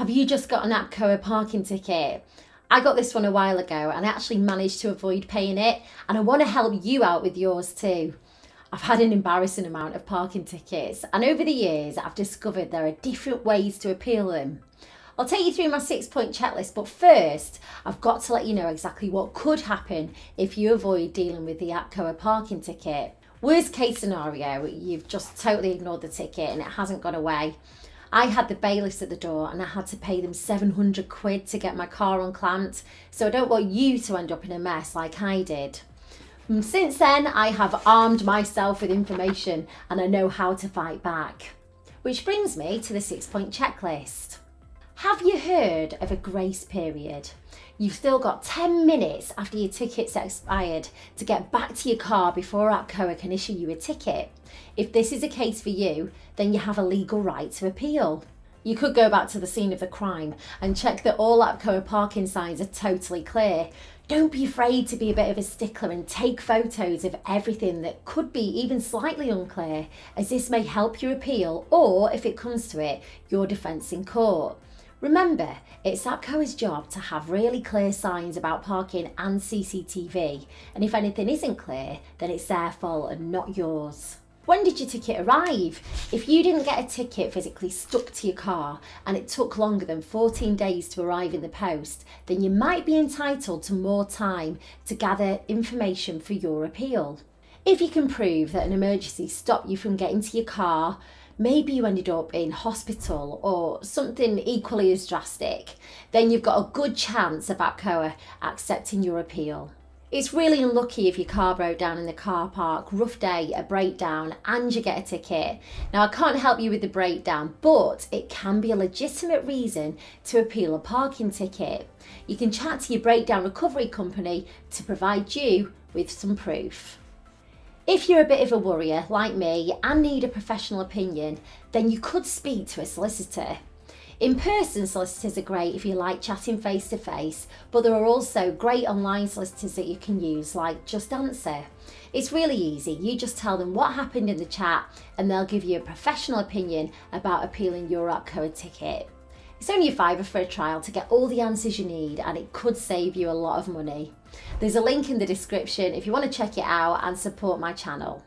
Have you just got an APCOA parking ticket? I got this one a while ago and I actually managed to avoid paying it, and I want to help you out with yours too. I've had an embarrassing amount of parking tickets, and over the years, I've discovered there are different ways to appeal them. I'll take you through my six point checklist, but first, I've got to let you know exactly what could happen if you avoid dealing with the APCOA parking ticket. Worst case scenario, you've just totally ignored the ticket and it hasn't gone away. I had the bailiffs at the door and I had to pay them 700 quid to get my car unclamped, so I don't want you to end up in a mess like I did. Mm, since then, I have armed myself with information and I know how to fight back. Which brings me to the six point checklist. Have you heard of a grace period? You've still got 10 minutes after your ticket's expired to get back to your car before APCOA can issue you a ticket. If this is a case for you, then you have a legal right to appeal. You could go back to the scene of the crime and check that all APCOA parking signs are totally clear. Don't be afraid to be a bit of a stickler and take photos of everything that could be even slightly unclear, as this may help your appeal or, if it comes to it, your defence in court. Remember, it's APCOA's job to have really clear signs about parking and CCTV, and if anything isn't clear, then it's their fault and not yours. When did your ticket arrive? If you didn't get a ticket physically stuck to your car and it took longer than 14 days to arrive in the post, then you might be entitled to more time to gather information for your appeal. If you can prove that an emergency stopped you from getting to your car, maybe you ended up in hospital or something equally as drastic, then you've got a good chance of APCOA accepting your appeal. It's really unlucky if your car broke down in the car park, rough day, a breakdown, and you get a ticket. Now, I can't help you with the breakdown, but it can be a legitimate reason to appeal a parking ticket. You can chat to your breakdown recovery company to provide you with some proof. If you're a bit of a worrier like me and need a professional opinion, then you could speak to a solicitor. In person solicitors are great if you like chatting face to face, but there are also great online solicitors that you can use, like JustAnswer. It's really easy, you just tell them what happened in the chat and they'll give you a professional opinion about appealing your APCOA ticket. It's only a fiver for a trial to get all the answers you need and it could save you a lot of money. There's a link in the description if you want to check it out and support my channel.